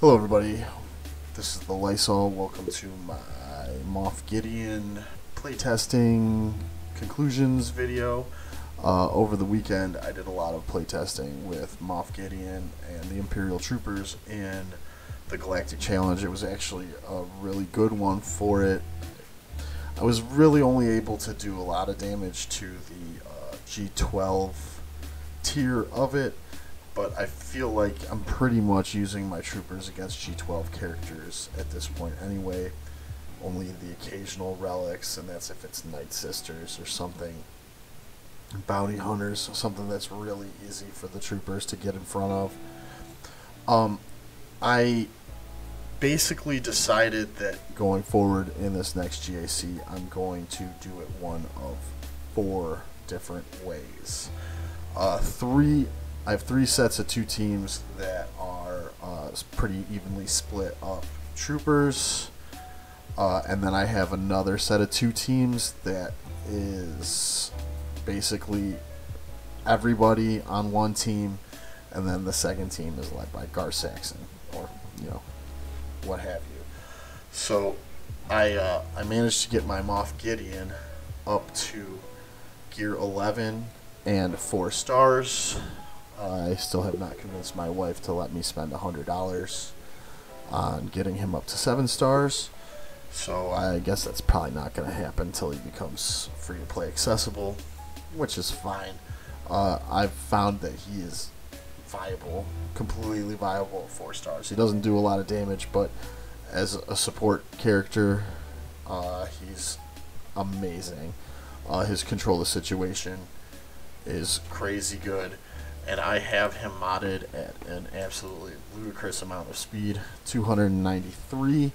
Hello, everybody. This is the Lisol. Welcome to my Moff Gideon playtesting conclusions video. Uh, over the weekend, I did a lot of playtesting with Moff Gideon and the Imperial Troopers in the Galactic Challenge. It was actually a really good one for it. I was really only able to do a lot of damage to the uh, G12 tier of it but I feel like I'm pretty much using my troopers against G12 characters at this point anyway. Only the occasional relics, and that's if it's Night Sisters or something. Bounty Hunters, something that's really easy for the troopers to get in front of. Um, I basically decided that going forward in this next GAC, I'm going to do it one of four different ways. Uh, three I have three sets of two teams that are uh, pretty evenly split up troopers. Uh, and then I have another set of two teams that is basically everybody on one team, and then the second team is led by Gar Saxon, or you know, what have you. So, I uh, I managed to get my Moff Gideon up to gear 11 and four stars. I still have not convinced my wife to let me spend $100 on getting him up to 7 stars. So I guess that's probably not going to happen until he becomes free to play accessible, which is fine. Uh, I've found that he is viable, completely viable at 4 stars. He doesn't do a lot of damage, but as a support character, uh, he's amazing. Uh, his control of the situation is crazy good and I have him modded at an absolutely ludicrous amount of speed 293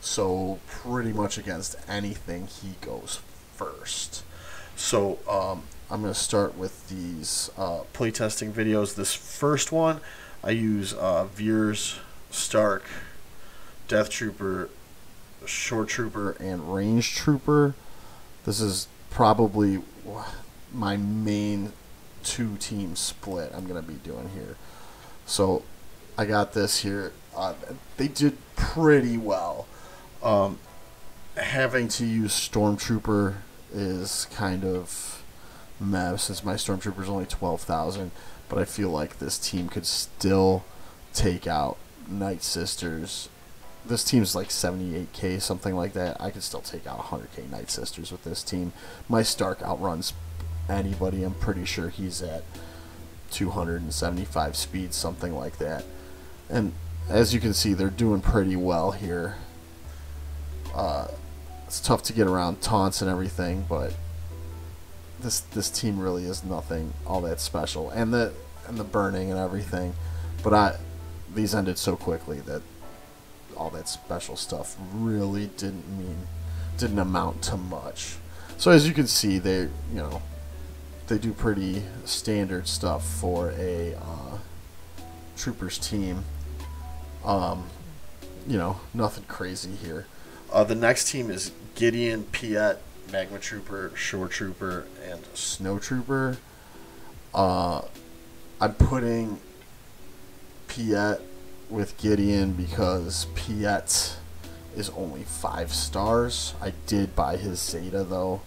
so pretty much against anything he goes first. So um, I'm going to start with these uh, playtesting videos. This first one I use uh, Veers Starck Death Trooper Short Trooper and Range Trooper. This is probably my main two team split I'm going to be doing here. So I got this here. Uh, they did pretty well. Um, having to use Stormtrooper is kind of meh since my Stormtrooper is only 12,000. But I feel like this team could still take out Night Sisters. This team's like 78k, something like that. I could still take out 100k Night Sisters with this team. My Starck outruns anybody. I'm pretty sure he's at 275 speed, something like that. And as you can see, they're doing pretty well here. Uh, it's tough to get around taunts and everything, but this this team really is nothing all that special. And the and the burning and everything, but I these ended so quickly that all that special stuff really didn't mean didn't amount to much. So as you can see, they you know they do pretty standard stuff for a uh, troopers team. Um, you know, nothing crazy here. Uh, the next team is Gideon, Piet, Magma Trooper, Shore Trooper, and Snow Trooper. Uh, I'm putting Piet with Gideon because Piet is only five stars. I did buy his Zeta though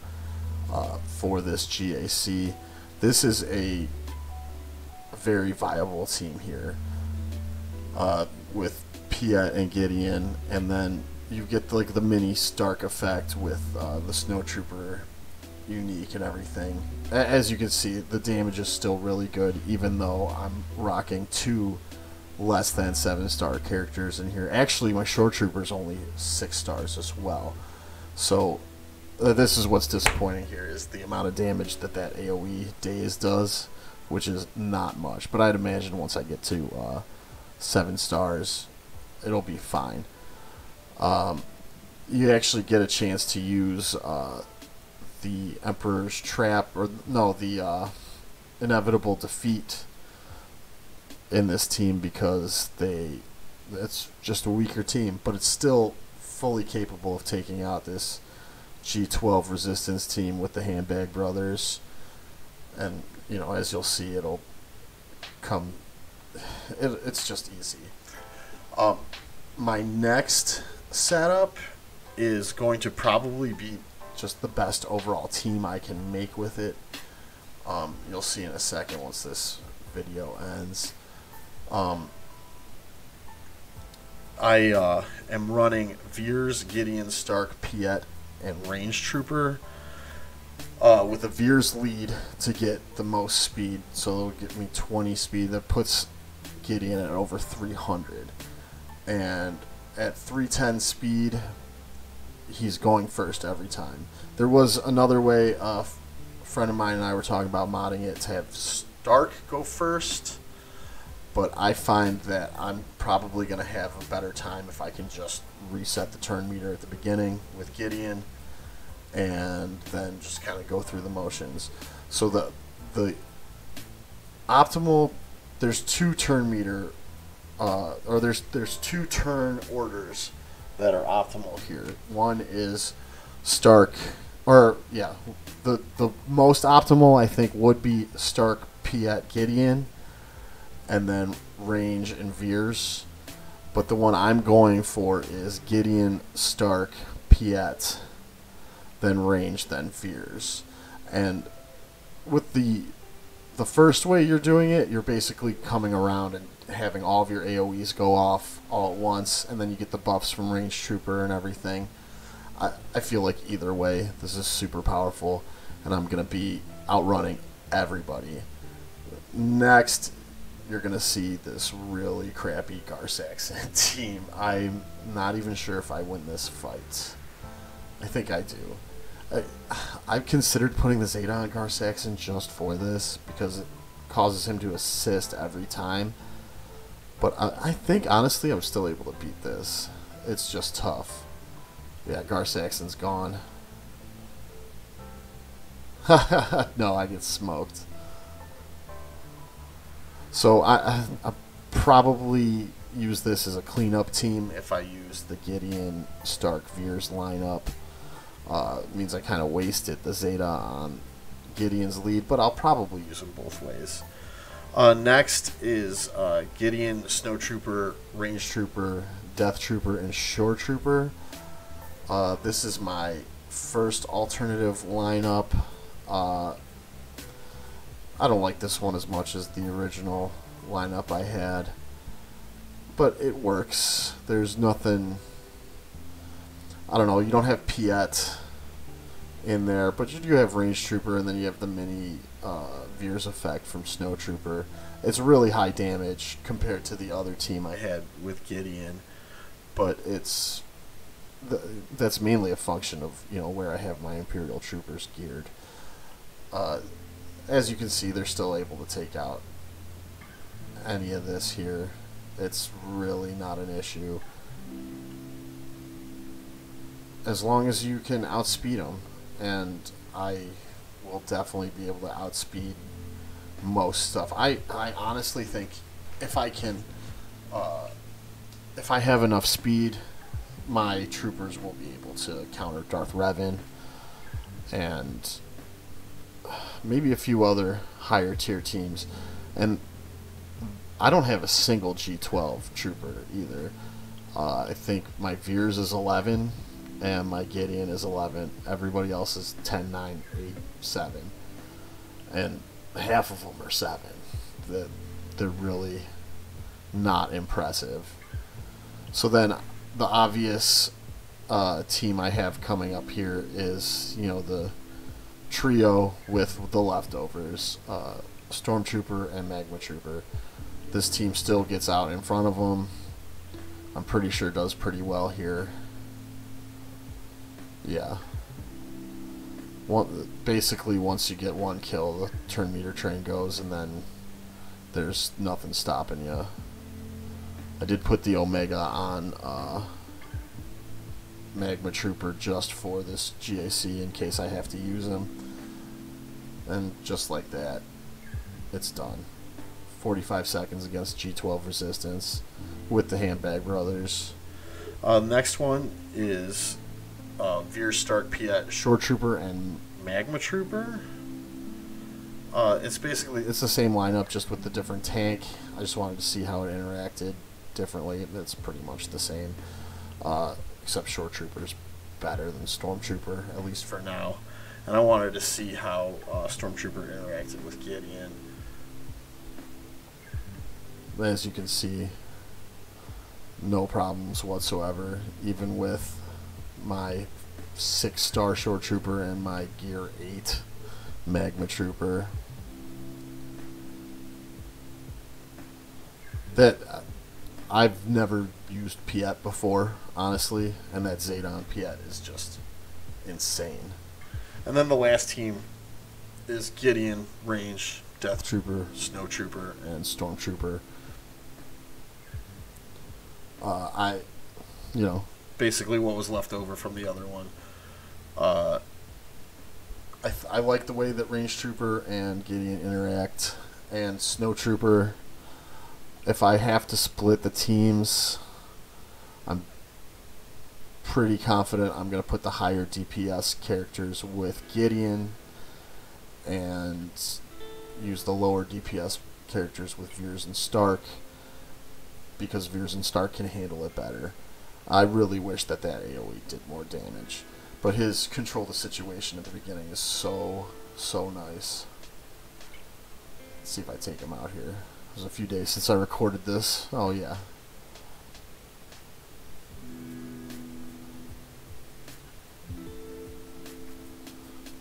uh, for this GAC. This is a very viable team here uh, with Piet and Gideon, and then you get like the mini Starck effect with uh, the Snowtrooper unique and everything. As you can see, the damage is still really good, even though I'm rocking two less than seven star characters in here. Actually, my Trooper is only six stars as well. So uh, this is what's disappointing here is the amount of damage that that AOE daze does, which is not much. But I'd imagine once I get to uh, seven stars, it'll be fine. Um, you actually get a chance to use uh, the Emperor's Trap, or no, the uh, Inevitable Defeat in this team because they it's just a weaker team, but it's still fully capable of taking out this G12 resistance team with the Handbag Brothers. And, you know, as you'll see, it'll come. It, it's just easy. Um, my next setup is going to probably be just the best overall team I can make with it. Um, you'll see in a second once this video ends. Um, I uh, am running Veers, Gideon, Starck, Piet, and Range Trooper uh, with a Veers lead to get the most speed. So it'll get me 20 speed. That puts Gideon at over 300. And at 310 speed, he's going first every time. There was another way. Uh, a friend of mine and I were talking about modding it to have Starck go first but I find that I'm probably going to have a better time if I can just reset the turn meter at the beginning with Gideon and then just kind of go through the motions. So the the optimal there's two turn meter uh, or there's there's two turn orders that are optimal here. One is Starck or yeah, the the most optimal I think would be Starck Piet Gideon and then range and veers. But the one I'm going for is Gideon, Starck, Piet, then range, then veers. And with the the first way you're doing it, you're basically coming around and having all of your AoEs go off all at once, and then you get the buffs from range trooper and everything. I, I feel like either way, this is super powerful, and I'm going to be outrunning everybody. Next you're going to see this really crappy Gar Saxon team. I'm not even sure if I win this fight. I think I do. I, I've considered putting the Zeta on Gar Saxon just for this because it causes him to assist every time. But I, I think, honestly, I'm still able to beat this. It's just tough. Yeah, Gar Saxon's gone. no, I get smoked. So I, I, I probably use this as a cleanup team if I use the Gideon Starck Veers lineup. Uh, means I kind of wasted the Zeta on Gideon's lead, but I'll probably use them both ways. Uh, next is uh, Gideon, Snowtrooper, Range Trooper, Death Trooper, and Shore Trooper. Uh, this is my first alternative lineup. I don't like this one as much as the original lineup I had. But it works. There's nothing. I don't know. You don't have Piet in there, but you do have Range Trooper, and then you have the mini uh, Veers effect from Snow Trooper. It's really high damage compared to the other team I had with Gideon, but it's that's mainly a function of you know where I have my Imperial Troopers geared. Uh, as you can see, they're still able to take out any of this here. It's really not an issue. As long as you can outspeed them, and I will definitely be able to outspeed most stuff. I, I honestly think if I can, uh, if I have enough speed, my troopers will be able to counter Darth Revan and maybe a few other higher tier teams, and I don't have a single G12 trooper either. Uh, I think my Veers is 11, and my Gideon is 11. Everybody else is 10, 9, 8, 7. And half of them are 7. That they're really not impressive. So then the obvious uh, team I have coming up here is, you know, the trio with the leftovers, uh, Stormtrooper and Magma Trooper. This team still gets out in front of them. I'm pretty sure does pretty well here. Yeah. One, basically, once you get one kill, the turn meter train goes, and then there's nothing stopping you. I did put the Omega on uh, Magma Trooper just for this GAC in case I have to use him. And just like that, it's done. 45 seconds against G12 Resistance with the Handbag Brothers. Uh, next one is uh, Veer Starck Piet Shore Trooper and Magma Trooper. Uh, it's basically it's the same lineup just with the different tank. I just wanted to see how it interacted differently. It's pretty much the same, uh, except Shore Trooper's better than Stormtrooper, at least for now. And I wanted to see how uh, Stormtrooper interacted with Gideon. As you can see, no problems whatsoever, even with my six star shore trooper and my gear eight magma trooper. That uh, I've never used Piet before, honestly, and that Zedon Piet is just insane. And then the last team is Gideon, Range, Death Trooper, Snow Trooper, and Storm Trooper. Uh, I, you know, basically what was left over from the other one. Uh, I, th- I like the way that Range Trooper and Gideon interact, and Snow Trooper. If I have to split the teams, I'm pretty confident I'm going to put the higher DPS characters with Gideon and use the lower DPS characters with Veers and Starck because Veers and Starck can handle it better. I really wish that that AoE did more damage. But his control of the situation at the beginning is so, so nice. Let's see if I take him out here. It was a few days since I recorded this. Oh, yeah.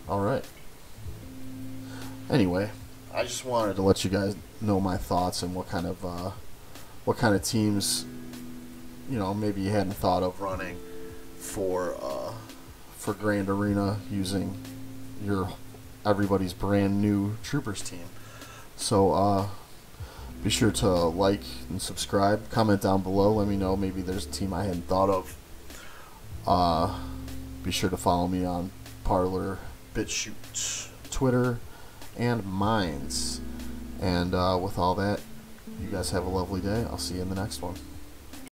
Alright. Anyway, I just wanted to let you guys know my thoughts and what kind of, uh, what kind of teams, you know, maybe you hadn't thought of running for, uh, for Grand Arena using your everybody's brand new Troopers team. So uh, be sure to like and subscribe. Comment down below. Let me know. Maybe there's a team I hadn't thought of. Uh, be sure to follow me on Parler, BitChute, Twitter, and Minds. And uh, with all that, you guys have a lovely day. I'll see you in the next one.